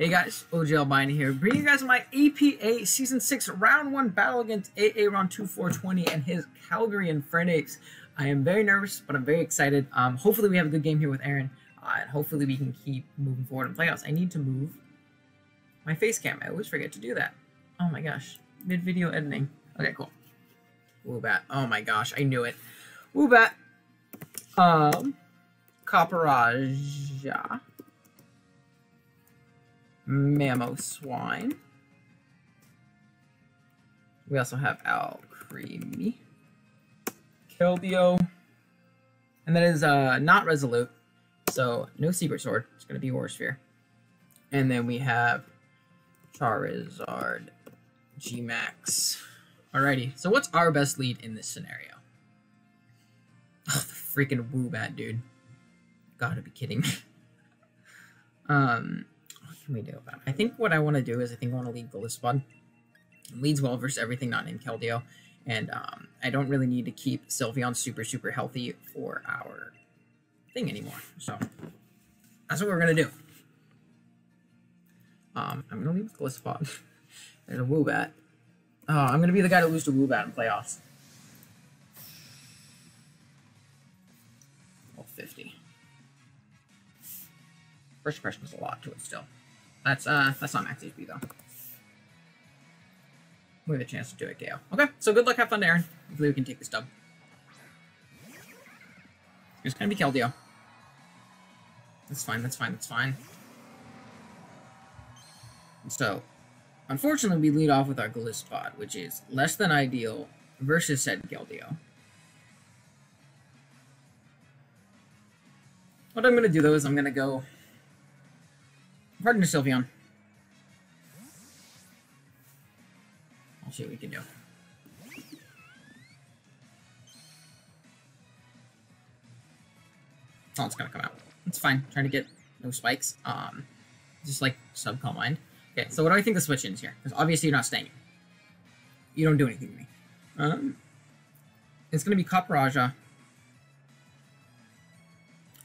Hey guys, OGalbina here, bringing you guys my APA Season 6 Round 1 battle against Aaron2420 and his Calgary Infernape. I am very nervous, but I'm very excited. Um, hopefully we have a good game here with Aaron, uh, and hopefully we can keep moving forward in playoffs. I need to move my face cam. I always forget to do that. Oh my gosh. Mid-video editing. Okay, cool. Woobat. Oh my gosh, I knew it. Woobat. Um, Copperajah. Mamoswine. We also have Al Alcremie. Keldeo. And that is uh, not Resolute, so no Secret Sword. It's going to be Aura Sphere. And then we have Charizard G-Max. Alrighty, so what's our best lead in this scenario? Oh, the freaking Woobat, dude. Gotta be kidding me. um, can we do about it? I think what I want to do is I think I want to lead Gliscor. Leads well versus everything not named Keldeo. And um, I don't really need to keep Sylveon super, super healthy for our thing anymore. So that's what we're going to do. Um, I'm going to leave Gliscor. There's a Woobat. Oh, I'm going to be the guy to lose to Woobat in playoffs. Well, 50. First impression was a lot to it still. That's uh that's not max HP though. We have a chance to do it, KO. Okay, so good luck, have fun, Aaron. Hopefully we can take this dub. It's gonna be Keldeo. That's fine, that's fine, that's fine. So, unfortunately, we lead off with our Gliscor, which is less than ideal versus said Keldeo. What I'm gonna do though is I'm gonna go Pardon to Sylveon. I'll see what we can do. Oh, it's gonna come out. It's fine. trying to get no spikes. Um, just like sub mind. Okay, so what do I think the switch is here? Because obviously you're not staying. You don't do anything to me. Um, it's gonna be Copperajah,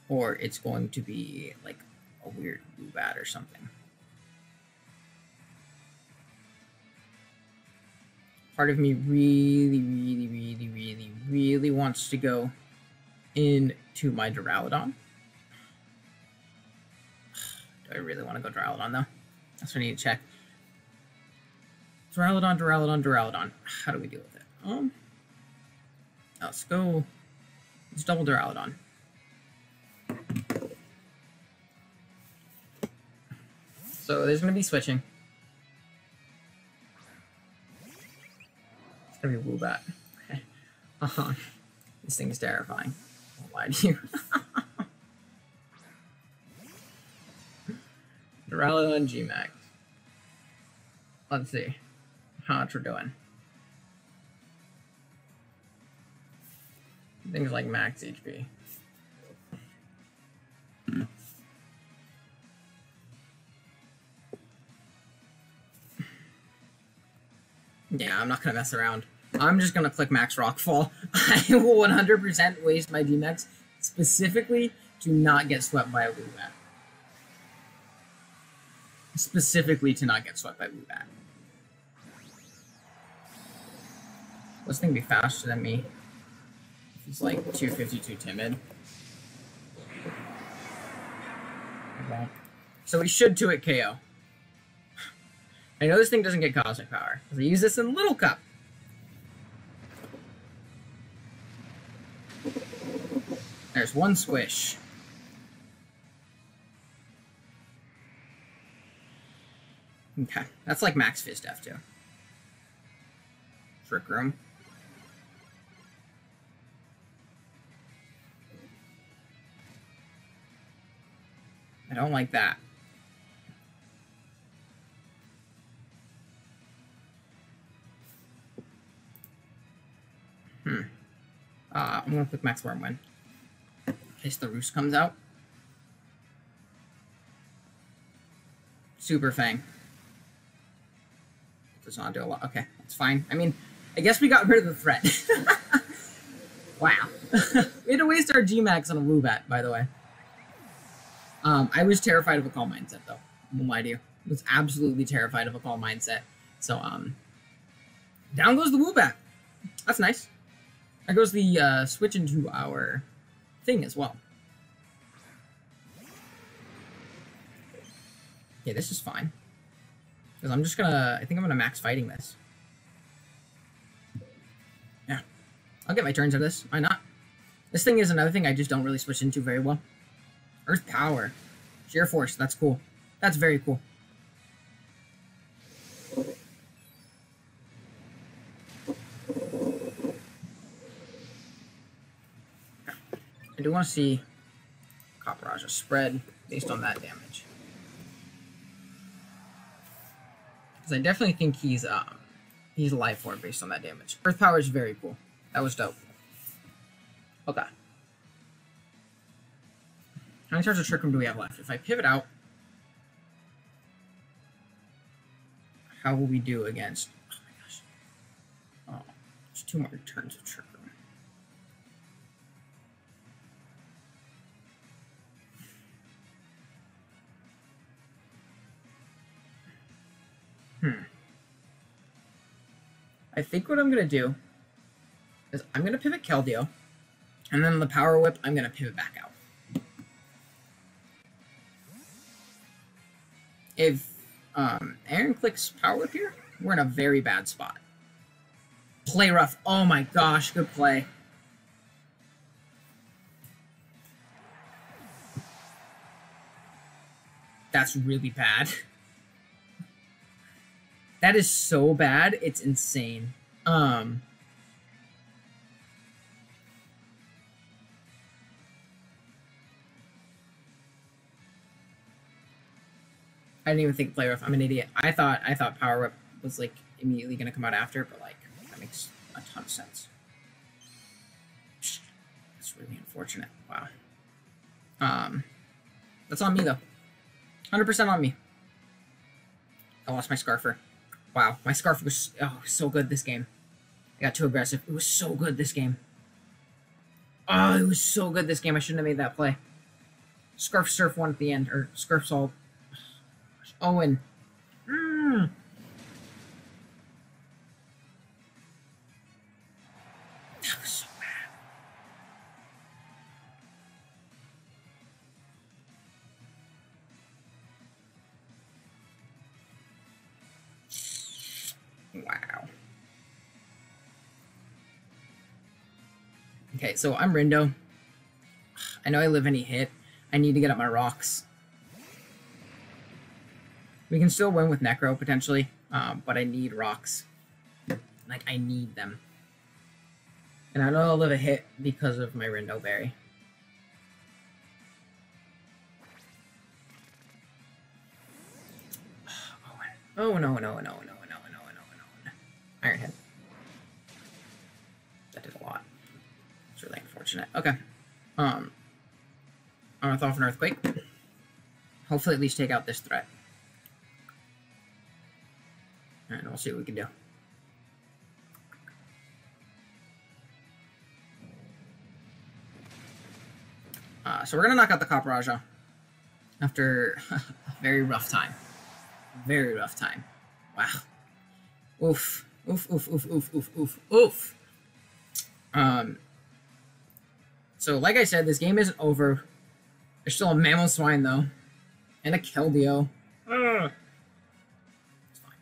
or it's going to be like a weird Woobat or something. Part of me really, really, really, really, really wants to go into my Duraludon. Do I really want to go Duraludon, though? That's what I need to check. Duraludon, Duraludon, Duraludon. How do we deal with it? Um, let's go. Let's double Duraludon. So there's to be switching. It's to be Woobat. uh-huh. This thing is terrifying. Why do you? Duraludon G-Max. Let's see how much we're doing. Things like max HP. Yeah, I'm not gonna mess around. I'm just gonna click Max Rockfall. I will 100% waste my G-Max specifically to not get swept by a. Specifically to not get swept by Woobat. This thing be faster than me. He's like 252 timid. Okay. So we should do it KO. I know this thing doesn't get cosmic power. because I use this in Little Cup. There's one squish. Okay, that's like max fizz def too. Trick room. I don't like that. Hmm. Uh, I'm gonna click Max Wyrmwind. In case the Roost comes out. Super Fang. Does not do a lot. Okay, that's fine. I mean, I guess we got rid of the threat. wow. we had to waste our G-Max on a Woobat, by the way. Um, I was terrified of a Calm Mindset, though. I won't lie to you. was absolutely terrified of a Calm Mindset. So um, down goes the Woobat. That's nice. There goes the uh, switch into our thing as well. Yeah, this is fine. Because I'm just gonna, I think I'm gonna max fighting this. Yeah. I'll get my turns out of this. Why not? This thing is another thing I just don't really switch into very well. Earth Power. Sheer Force. That's cool. That's very cool. I do want to see Copperajah spread based on that damage. Because I definitely think he's um he's life form based on that damage. Earth power is very cool. That was dope. Okay. How many turns of Trick Room do we have left? If I pivot out, how will we do against? Oh my gosh. Oh, two more turns of Trick I think what I'm gonna do is I'm gonna pivot Keldeo, and then the Power Whip, I'm gonna pivot back out. If um, Aaron clicks Power Whip here, we're in a very bad spot. Play rough. Oh my gosh, good play. That's really bad. That is so bad. It's insane. Um I didn't even think play rough. I'm an idiot. I thought I thought power whip was like immediately gonna come out after, but like that makes a ton of sense. That's really unfortunate. Wow. Um that's on me though. 100% on me. I lost my Scarfer. Wow, my Scarf was oh so good this game. I got too aggressive. It was so good this game. Oh, it was so good this game. I shouldn't have made that play. Scarf Surf one at the end, or Scarf Salt. Owen. Wow. Okay, so I'm Rindo. I know I live any hit. I need to get up my rocks. We can still win with Necro, potentially, um, but I need rocks. Like, I need them. And I know I'll live a hit because of my Rindo Berry. Oh, no, no, no, no, Iron Head. That did a lot. It's really unfortunate. Okay. Um, I'm gonna throw off an Earthquake. Hopefully at least take out this threat. And we'll see what we can do. Uh, so we're gonna knock out the Copperajah after a very rough time. Very rough time. Wow. Oof. Oof, oof, oof, oof, oof, oof, oof. Um, so, like I said, this game isn't over. There's still a Mamoswine, though. And a Keldeo. Ugh. It's fine.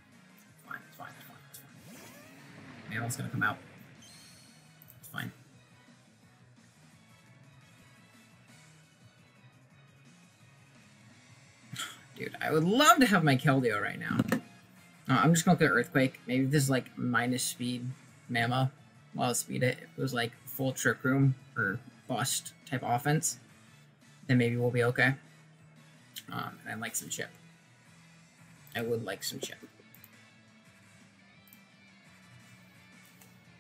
It's fine, it's fine, it's fine, it's fine. Mammals gonna come out. It's fine. Dude, I would love to have my Keldeo right now. Uh, I'm just gonna look at Earthquake. Maybe this is like minus speed Mama. While well, speed it, it was like full Trick Room or bust type offense, then maybe we'll be okay. Um, and I'd like some chip. I would like some chip.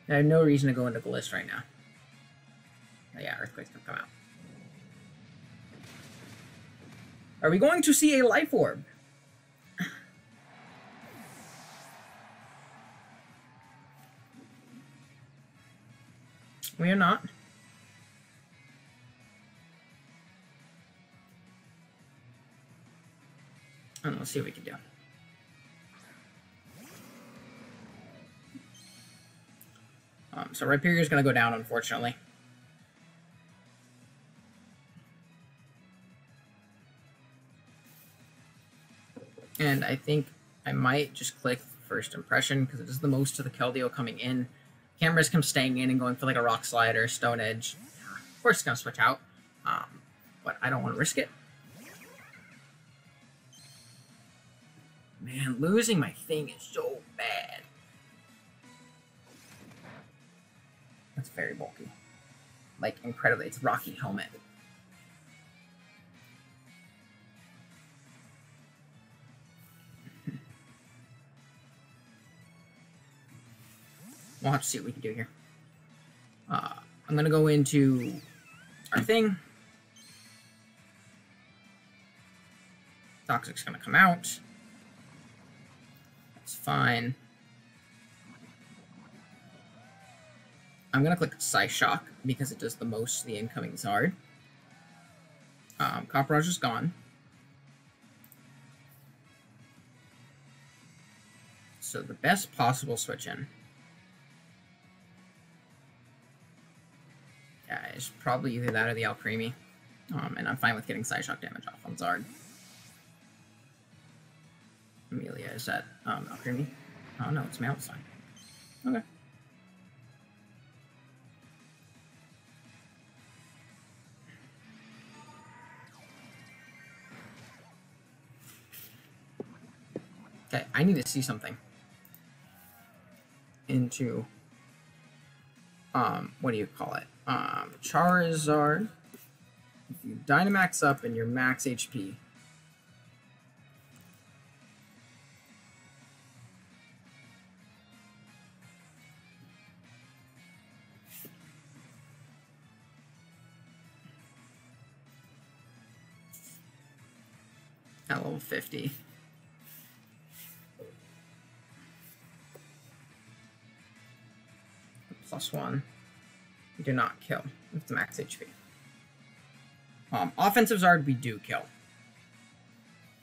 I have no reason to go into Bliss right now. But yeah, Earthquake's gonna come out. Are we going to see a life orb? We are not. And let's see what we can do. Um, so Rhyperior is going to go down, unfortunately. And I think I might just click first impression because it is the most to the Keldeo coming in. Risk him staying in and going for like a Rock Slide or Stone Edge. Of course it's to switch out, um, but I don't want to risk it. Man, losing my thing is so bad. That's very bulky. Like, incredibly. It's Rocky Helmet. We'll have to see what we can do here. Uh, I'm going to go into our thing. Toxic's going to come out. That's fine. I'm going to click Psyshock because it does the most to the incoming Zard. Um, is gone. So the best possible switch in is probably either that or the Alcremie. Um, and I'm fine with getting Psyshock damage off on Zard. Amelia, is that um, Alcremie? Oh no, it's Malphite. Okay. Okay, I need to see something. Into, um, what do you call it? Um, Charizard. If you Dynamax up and you're max HP. At level 50. plus one. Do not kill with the max HP. Um, offensive Zard, we do kill.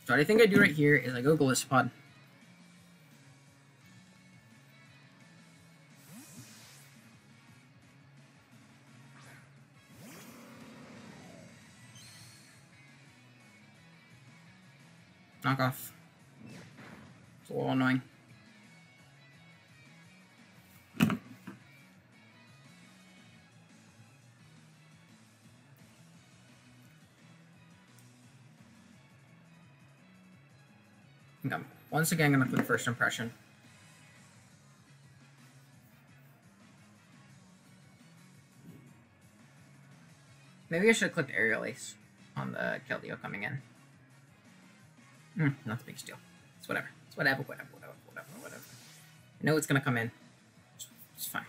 So what I think I do right here is I go Golisopod. Knock off. Okay. Once again, I'm going to click first impression. Maybe I should have clicked Aerial Ace on the Keldeo coming in. Hmm, not the biggest deal. It's whatever. It's whatever, whatever, whatever, whatever, whatever. I know it's to come in. It's, it's fine.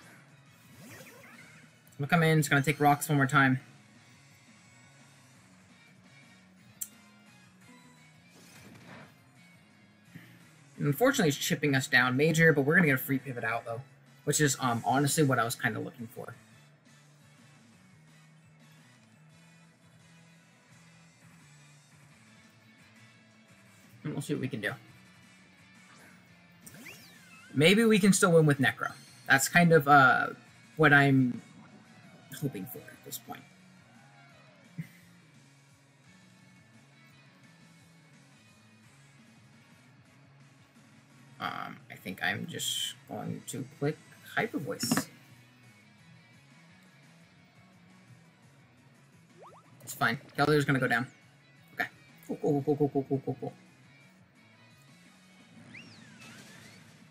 It's to come in. It's to take rocks one more time. Unfortunately, it's chipping us down major, but we're going to get a free pivot out, though, which is um, honestly what I was kind of looking for. And we'll see what we can do. Maybe we can still win with Necro. That's kind of uh, what I'm hoping for at this point. Um, I think I'm just going to click Hyper Voice. It's fine. Keller's gonna go down. Okay. Cool, cool, cool, cool, cool, cool, cool, cool.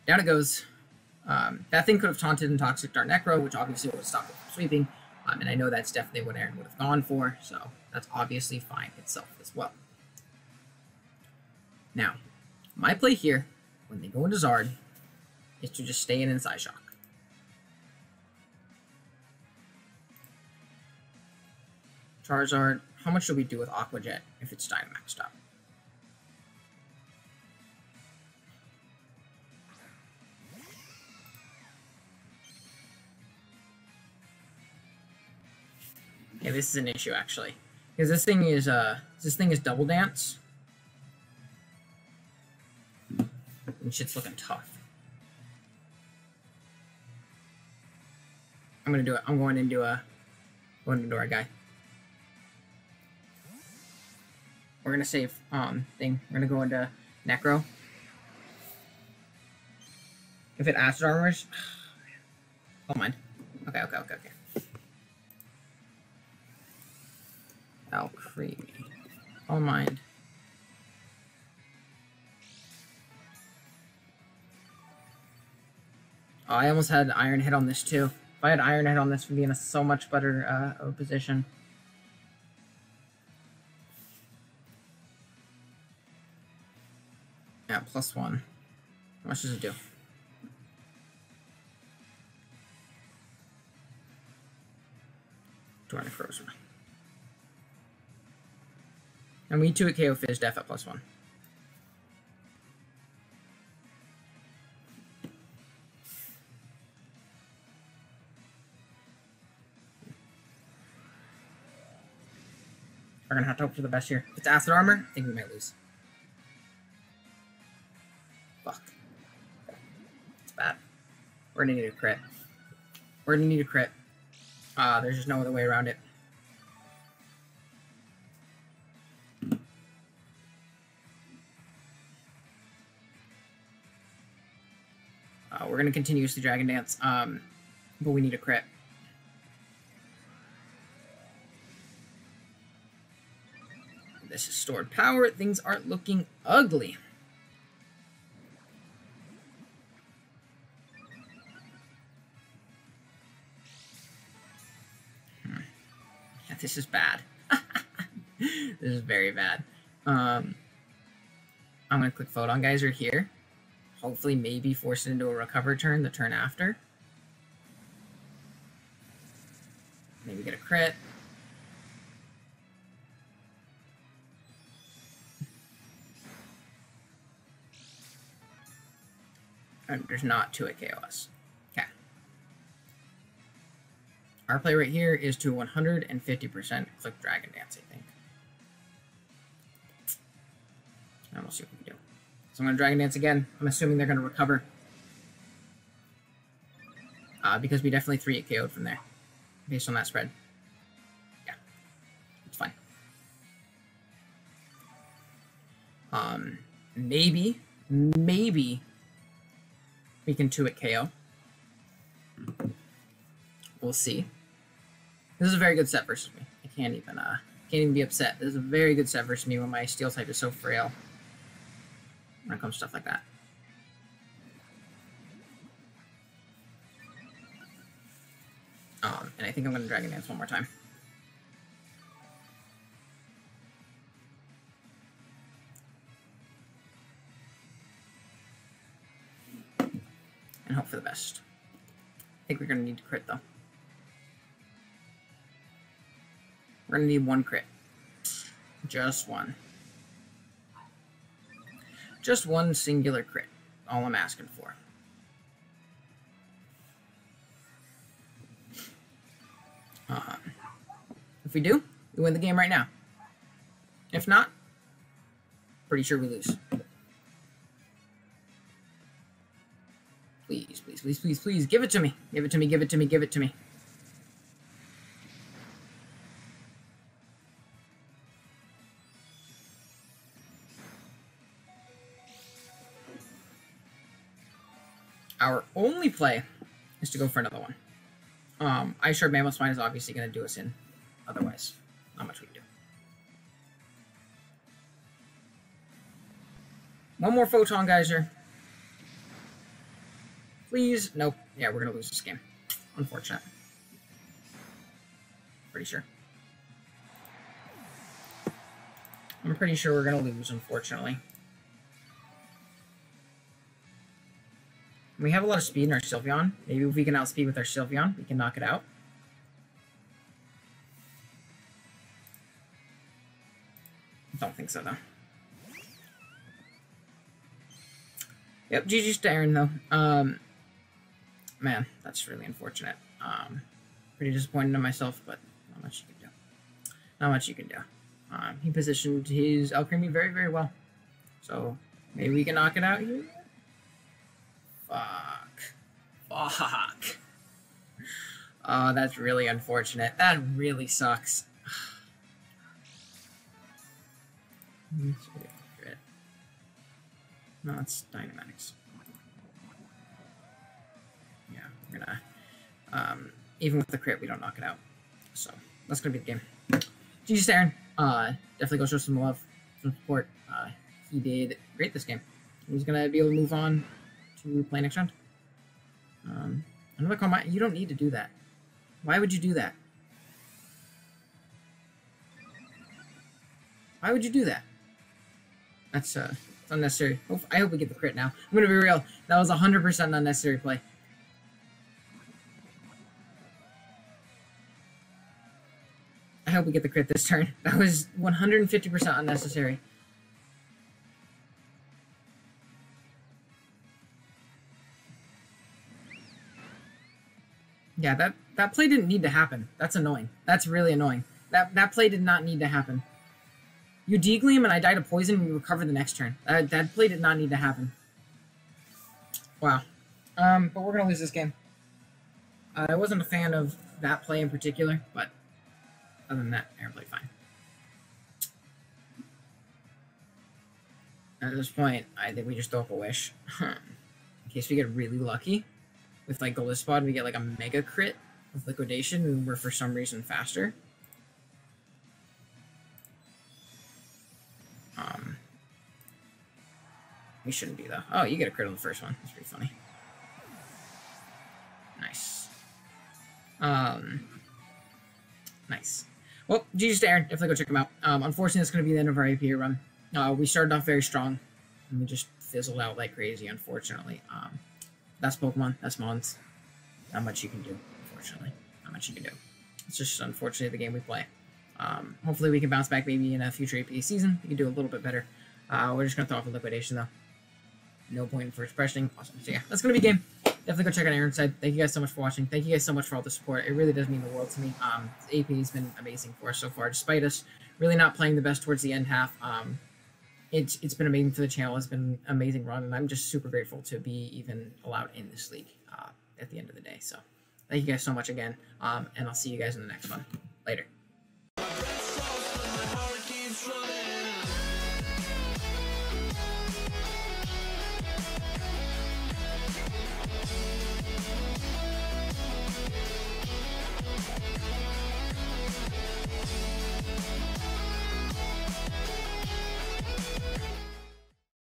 Down it goes. Um, that thing could have taunted and Toxic Dart Necro, which obviously would have stopped it from sweeping. Um, and I know that's definitely what Aaron would have gone for, so that's obviously fine itself as well. Now, my play here when they go into Zard is to just stay in inside shock. Charizard, how much do we do with Aqua Jet if it's Dynamaxed up? Yeah, this is an issue actually. Because this thing is uh this thing is double dance. And shit's looking tough. I'm gonna do it. I'm going into a going into our guy. We're gonna save um thing. We're gonna go into Necro. If it acid armors, don't mind. Okay, okay, okay, okay. Oh, creepy. Don't mind. Oh, I almost had Iron Head on this too. If I had Iron Head on this, would be in a so much better uh, position. Yeah, plus one. How much does it do? Two hundred frozen. And we two at KO Fizz at plus one. We're gonna have to hope for the best here. If it's acid armor, I think we might lose. Fuck. It's bad. We're gonna need a crit. We're gonna need a crit. Uh, there's just no other way around it. Uh, we're gonna continue continuously Dragon Dance, um, but we need a crit. This is stored power. Things aren't looking ugly. Hmm. Yeah, this is bad. this is very bad. Um, I'm going to click Photon Geyser here. Hopefully, maybe force it into a recover turn the turn after. Maybe get a crit. And there's not two at KOS. Okay. Our play right here is to 150% click Dragon Dance, I think. And we'll see what we can do. So I'm going to Dragon Dance again. I'm assuming they're going to recover. Uh, because we definitely 3 at KO'd from there. Based on that spread. Yeah. It's fine. Um, maybe, maybe we can 2 at KO. We'll see. This is a very good set versus me. I can't even uh can't even be upset. This is a very good set versus me when my steel type is so frail. When it comes to stuff like that. Um, and I think I'm gonna Dragon Dance one more time. And hope for the best. I think we're going to need to crit, though. We're going to need one crit. Just one. Just one singular crit. All I'm asking for. Uh, if we do, we win the game right now. If not, pretty sure we lose. Please, please, please, please, give it to me. Give it to me, give it to me, give it to me. Our only play is to go for another one. Um, Ice Shard Mamoswine is obviously going to do us in. Otherwise, not much we can do. One more Photon Geyser. Please. Nope. Yeah, we're going to lose this game. Unfortunate. Pretty sure. I'm pretty sure we're going to lose, unfortunately. We have a lot of speed in our Sylveon. Maybe if we can outspeed with our Sylveon, we can knock it out. Don't think so, though. Yep, GG's to Aaron, though. Um, man, that's really unfortunate. Um, pretty disappointed in myself, but not much you can do. Not much you can do. Um, he positioned his Alcremie very, very well. So maybe we can knock it out here. Fuck. Fuck. Oh, that's really unfortunate. That really sucks. No, it's Dynamax. We're gonna... Um, even with the crit, we don't knock it out. So, that's gonna be the game. GG Aaron. Uh, definitely go show some love, some support. Uh, he did great this game. He's gonna be able to move on to play next round. Um, another call you don't need to do that. Why would you do that? Why would you do that? That's uh unnecessary. I hope we get the crit now. I'm gonna be real. That was 100% unnecessary play. I hope we get the crit this turn. That was 150% unnecessary. Yeah, that, that play didn't need to happen. That's annoying. That's really annoying. That that play did not need to happen. You degleam and I die to poison and you recover the next turn. That, that play did not need to happen. Wow. Um, but we're going to lose this game. Uh, I wasn't a fan of that play in particular, but other than that, play fine. At this point, I think we just throw up a wish. in case we get really lucky with like Golisopod, we get like a mega crit with liquidation and we're for some reason faster. Um, we shouldn't be though. Oh, you get a crit on the first one. That's pretty funny. Nice. Um, nice. Well, GG's to Aaron. Definitely go check him out. Um, unfortunately, it's going to be the end of our AP run. Uh, we started off very strong, and we just fizzled out like crazy, unfortunately. Um, that's Pokemon. That's Mons. Not much you can do, unfortunately. Not much you can do. It's just unfortunately the game we play. Um, hopefully we can bounce back maybe in a future AP season. We can do a little bit better. Uh, we're just going to throw off a liquidation, though. No point in first pressing. Awesome. So yeah, that's going to be game. Definitely go check out Aaron's side. Thank you guys so much for watching. Thank you guys so much for all the support. It really does mean the world to me. Um, AP has been amazing for us so far, despite us really not playing the best towards the end half. Um, it's it's been amazing for the channel. It's been an amazing run, and I'm just super grateful to be even allowed in this league uh, at the end of the day. So thank you guys so much again, um, and I'll see you guys in the next one. Later.